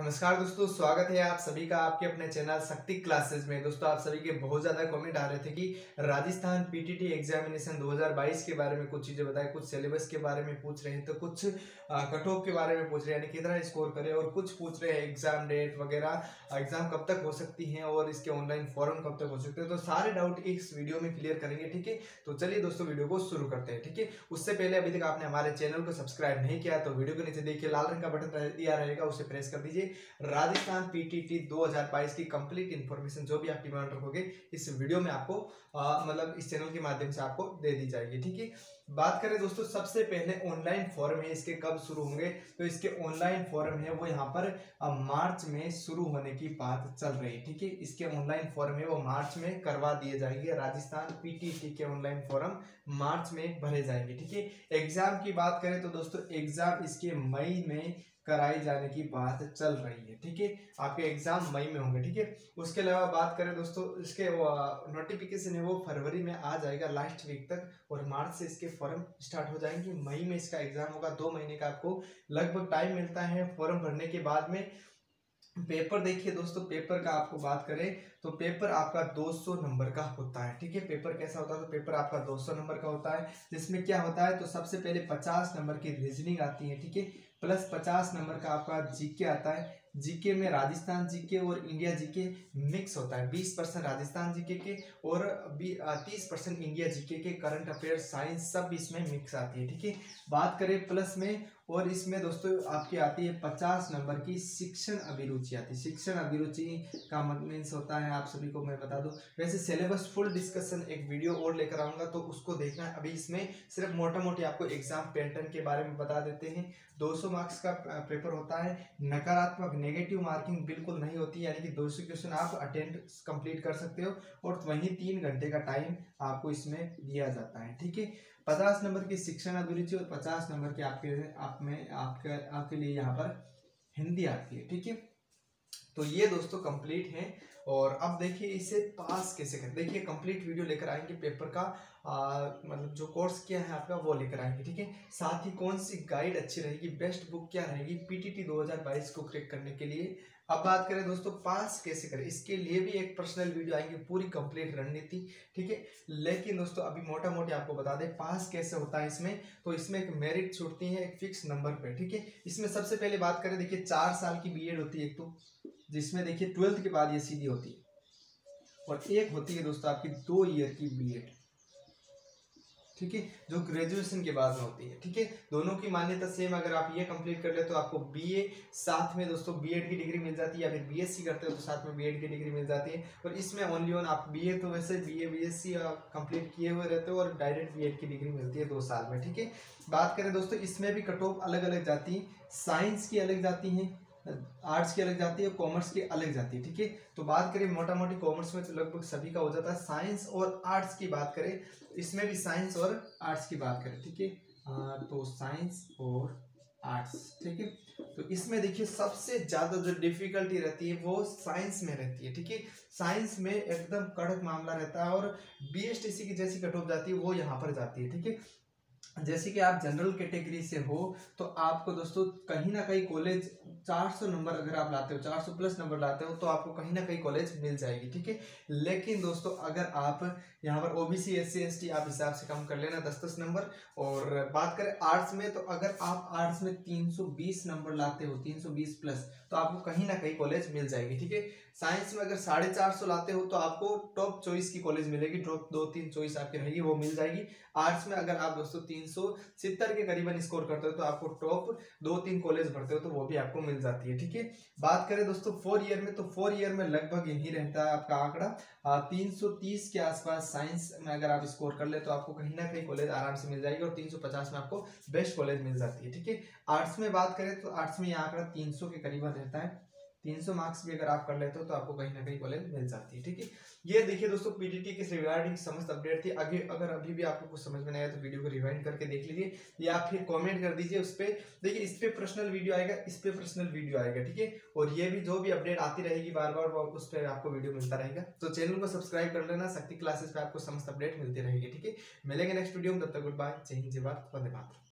नमस्कार दोस्तों, स्वागत है आप सभी का आपके अपने चैनल शक्ति क्लासेस में। दोस्तों, आप सभी के बहुत ज़्यादा कमेंट आ रहे थे कि राजस्थान पीटीटी एग्जामिनेशन 2022 के बारे में कुछ चीज़ें बताएँ, कुछ सिलेबस के बारे में पूछ रहे हैं तो कुछ कट ऑफ़ के बारे में पूछ रहे हैं, यानी कितना स्कोर करें और कुछ पूछ रहे हैं एग्ज़ाम डेट वगैरह एग्ज़ाम कब तक हो सकती है और इसके ऑनलाइन फॉर्म कब तक हो सकते हैं तो सारे डाउट इस वीडियो में क्लियर करेंगे, ठीक है? तो चलिए दोस्तों वीडियो को शुरू करते हैं, ठीक है? उससे पहले अभी तक आपने हमारे चैनल को सब्सक्राइब नहीं किया तो वीडियो के नीचे देखिए, लाल रंग का बटन दिया रहेगा, उसे प्रेस कर दीजिए। राजस्थान पीटीटी 2022 की कंप्लीट इन्फॉर्मेशन जो भी आप डिमांड रखोगे, इस वीडियो में आपको मतलब इस चैनल के माध्यम से आपको दे दी जाएगी, ठीक है? बात करें दोस्तों, सबसे पहले ऑनलाइन फॉर्म है, इसके कब शुरू होंगे? तो इसके ऑनलाइन फॉर्म है, वो यहाँ पर मार्च में शुरू होने की बात चल रही है, ठीक है? इसके ऑनलाइन फॉर्म है, वो मार्च में करवा दिए जाएँगे, राजस्थान पीटीटी के ऑनलाइन फॉर्म मार्च में भरे जाएँगे, ठीक है? एग्ज़ाम की बात करें तो दोस्तों एग्ज़ाम इसके मई में कराई जाने की बात चल रही है, ठीक है? आपके एग्ज़ाम मई में होंगे, ठीक है? उसके अलावा बात करें दोस्तों, इसके नोटिफिकेशन है वो फरवरी में आ जाएगा लास्ट वीक तक और मार्च से इसके फॉर्म स्टार्ट हो जाएँगे। मई में इसका एग्ज़ाम होगा, दो महीने का आपको लगभग टाइम मिलता है फॉर्म भरने के बाद में। पेपर देखिए दोस्तों, पेपर का आपको बात करें तो पेपर आपका 200 नंबर का होता है, ठीक है? पेपर कैसा होता है तो पेपर आपका 200 नंबर का होता है, जिसमें क्या होता है तो सबसे पहले 50 नंबर की रीजनिंग आती है, ठीक है? प्लस पचास नंबर का आपका जीके आता है। जीके में राजस्थान जीके और इंडिया जीके मिक्स होता है। बीस परसेंट राजस्थान जीके के और तीस परसेंट इंडिया जीके के। करंट अफेयर साइंस सब इसमें मिक्स आती है, ठीक है? बात करें प्लस में और इसमें दोस्तों आपकी आती है पचास नंबर की शिक्षण अभिरुचि आती है। शिक्षण अभिरुचि का मीन्स होता है, आप सभी को मैं बता दूँ। वैसे सिलेबस फुल डिस्कशन एक वीडियो और लेकर आऊँगा तो उसको देखना। है अभी इसमें सिर्फ़ मोटा मोटी आपको एग्ज़ाम पैटर्न के बारे में बता देते हैं। 200 मार्क्स का पेपर होता है। नकारात्मक नेगेटिव मार्किंग बिल्कुल नहीं होती, यानी कि 200 क्वेश्चन आप अटेंड कंप्लीट कर सकते हो और वहीं तीन घंटे का टाइम आपको इसमें दिया जाता है। ठीक है? पचास नंबर की शिक्षण अभिरुचि और पचास नंबर के आपके, आप में, आपके आपके लिए यहाँ पर हिंदी आती है, ठीक है? तो ये दोस्तों कंप्लीट है। और अब देखिए इसे पास कैसे करें? देखिए कंप्लीट वीडियो लेकर आएँगे पेपर का। आ, मतलब जो कोर्स किया है आपका वो लेकर आएँगे ठीक है? साथ ही कौन सी गाइड अच्छी रहेगी बेस्ट बुक क्या रहेगी पीटीटी 2022 को क्रैक करने के लिए। अब बात करें दोस्तों पास कैसे करें? इसके लिए भी एक पर्सनल वीडियो आएँगे पूरी कंप्लीट रणनीति ठीक है? लेकिन दोस्तों अभी मोटा मोटी आपको बता दें पास कैसे होता है इसमें? तो इसमें एक मेरिट छूटती है एक फिक्स नंबर पे ठीक है? इसमें सबसे पहले बात करें देखिए चार साल की बी होती है एक तो जिसमें देखिए ट्वेल्थ के बाद ये सीधी होती है। और एक होती है दोस्तों आपकी दो ईयर की बी ठीक है? जो ग्रेजुएशन के बाद में होती है। ठीक है? दोनों की मान्यता सेम अगर आप ये कंप्लीट कर ले तो आपको बीए साथ में दोस्तों बीएड की डिग्री मिल जाती है, या फिर बीएससी करते हो तो साथ में बीएड की डिग्री मिल जाती है। और इसमें ओनली वन आप बीए तो वैसे बीए बीएससी कंप्लीट किए हुए रहते हो और डायरेक्ट बीएड की डिग्री मिलती है दो साल में। ठीक है? बात करें दोस्तों, इसमें भी कट ऑफ़ अलग अलग जाती है। साइंस की अलग जाती हैं। आर्ट्स की अलग जाती है, कॉमर्स की अलग जाती है, ठीक है? तो बात करें मोटा मोटी कॉमर्स में तो लगभग सभी का हो जाता है साइंस और आर्ट्स की बात करें, इसमें भी साइंस और आर्ट्स की बात करें, ठीक है? तो साइंस और आर्ट्स, ठीक है? तो इसमें देखिए सबसे ज़्यादा जो डिफिकल्टी रहती है वो साइंस में रहती है, ठीक है? साइंस में एकदम कड़क मामला रहता है और बीएसटीसी की जैसी कट ऑफ़ जाती है वो यहाँ पर जाती है, ठीक है? जैसे कि आप जनरल कैटेगरी से हो तो आपको दोस्तों कहीं ना कहीं कॉलेज 400 नंबर अगर आप लाते हो 400 प्लस नंबर लाते हो तो आपको कहीं ना कहीं कॉलेज मिल जाएगी, ठीक है? लेकिन दोस्तों अगर आप यहाँ पर ओबीसी एस सी आप हिसाब से कम कर लेना दस दस नंबर और बात करें आर्ट्स में तो अगर आप आर्ट्स में 320 नंबर लाते हो 320 प्लस तो आपको कहीं ना कहीं कॉलेज मिल जाएगी, ठीक है? साइंस में अगर साढ़े चार सौ लाते हो तो आपको टॉप चॉइस की कॉलेज मिलेगी टॉप दो तीन चॉइस आपकी रहेगी, वो मिल जाएगी। आर्ट्स में अगर आप दोस्तों तीन सौ सितर के करीबन स्कोर करते हो तो आपको टॉप दो तीन कॉलेज भरते हो तो वो भी आपको मिल जाती है, ठीक है? बात करें दोस्तों फोर ईयर में तो फोर ईयर में लगभग यही रहता है आपका आंकड़ा। तीन सौ तीस के आसपास साइंस में अगर आप स्कोर कर ले तो आपको कहीं ना कहीं कॉलेज आराम से मिल जाएगी, और तीन सौ पचास में आपको बेस्ट कॉलेज मिल जाती है, ठीक है? आर्ट्स में बात करें तो आर्ट्स में यह आंकड़ा तीन सौ के करीबन रहता है। तीन सौ मार्क्स भी अगर आप कर लेते हो तो आपको कहीं ना कहीं कॉलेज मिल जाती है, ठीक है? ये देखिए दोस्तों पीटीटी के रिगार्डिंग समस्त अपडेट थी। आगे अगर अभी भी आपको कुछ समझ में नहीं आया तो वीडियो को रिवाइंड करके देख लीजिए, या फिर कमेंट कर दीजिए उस पर देखिए, इस पर पर्सनल वीडियो आएगा, इस पर पर्सनल वीडियो आएगा, ठीक है? और ये भी जो भी अपडेट आती रहेगी बार बार वो उस पर आपको वीडियो मिलता रहेगा। तो चैनल को सब्सक्राइब कर लेना, शक्ति क्लासेस पे आपको समस्त अपडेट मिलती रहेगी, ठीक है? मिलेंगे नेक्स्ट वीडियो में, तब तक गुड बाय जय हिंद, जय भारत, वंदे मातरम।